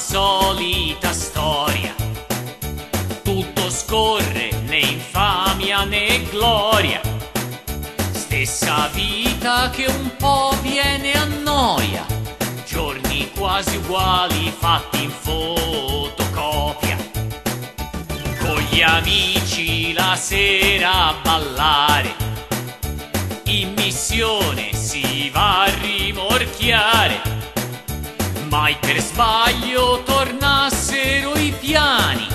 solita storia. Tutto scorre né infamia né gloria. Stessa vita che un po' viene a noia. Giorni quasi uguali fatti in fotocopia. Con gli amici la sera ballare. Mai per sbaglio tornassero i piani.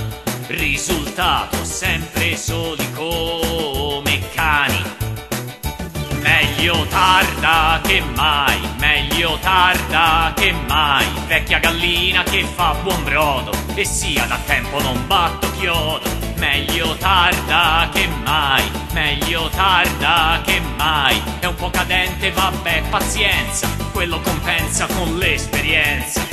Risultato sempre soli come cani. Meglio tarda che mai, meglio tarda che mai. Vecchia gallina che fa buon brodo e sia da tempo non batto chiodo. Meglio tarda che mai, meglio tarda che mai. È un po' cadente, vabbè, pazienza, quello compensa con l'esperienza.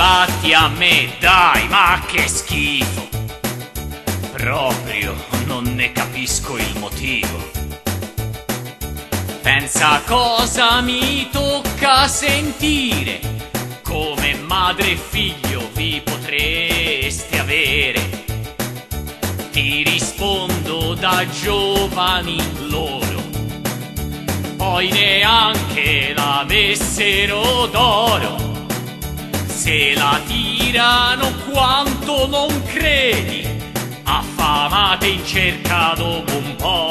Ribatti a me, dai, ma che schifo. Proprio non ne capisco il motivo. Pensa cosa mi tocca sentire, come madre e figlio vi potreste avere. Ti rispondo da giovani loro, poi neanche la messero d'oro. Se la tirano quanto non credi, affamate in cerca dopo un po'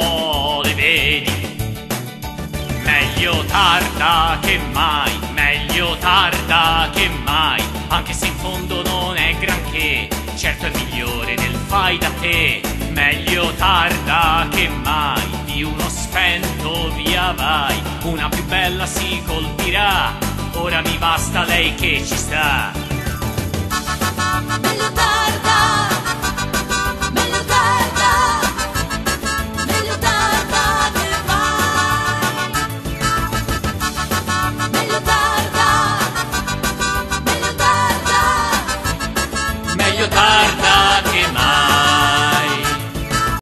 tarda che mai, meglio tarda che mai, anche se in fondo non è granché, certo è migliore del fai da te. Meglio tarda che mai, di uno spento via vai, una più bella si colpirà, ora mi basta lei che ci sta.